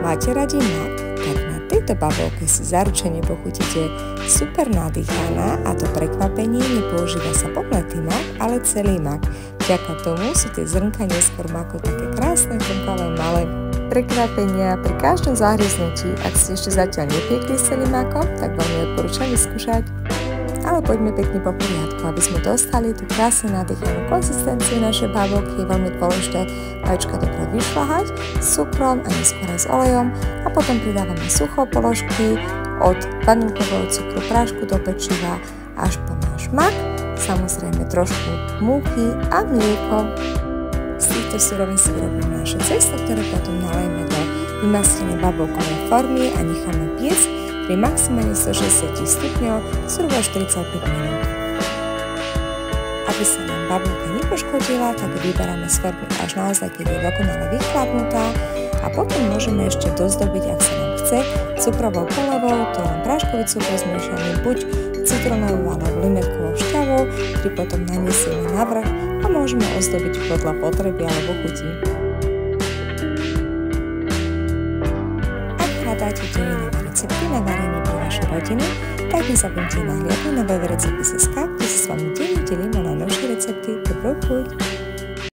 máte radi mak, tak na tejto bavovke si zaručene pochutíte super nadýchaná a to prekvapenie nepoužíva sa popletý mak, ale celý mak. Vďaka tomu sú tie zrnka neskôr mako také krásne, trnkavé, malé prekvapenia pri každom zahryznutí. Ak ste ešte zatiaľ nepiekli s celým makom, tak veľmi odporúčam vyskúšať. Ale poďme pekne po poriadku, aby sme dostali tú krásne nadýchanú konzistenciu našej bavovky. Je veľmi dôležité vajíčka dobre vyšľahať s cukrom a neskôr s olejom a potom pridávame sucho položky od vanilkového cukru, prášku do pečiva až po náš mak samozrejme trošku múky a mlieko. Z týchto surovín si vyrobíme naše cesto, ktoré potom nalejeme do vymastlenej babovkovej formy a necháme piec pri maximálne 160 stupňov zhruba 45 minút. Aby sa nám babovka nepoškodila, tak vyberáme z formy až naozaj, keď je dokonale vychladnutá a potom môžeme ešte dozdobiť, ak sa nám chce, cukrovou polevou, to len práškový cukor zmiešaný buď citronovou alebo limetkovou šťavou, ktorý potom naniesieme na vrch a môžeme ozdobiť podľa potreby alebo chutí. Ak hľadáte рецепты на варенье по нашей родине. Так не забудьте на лето новые рецепты сыска, и с вами день делим на наши рецепты. Добро путь!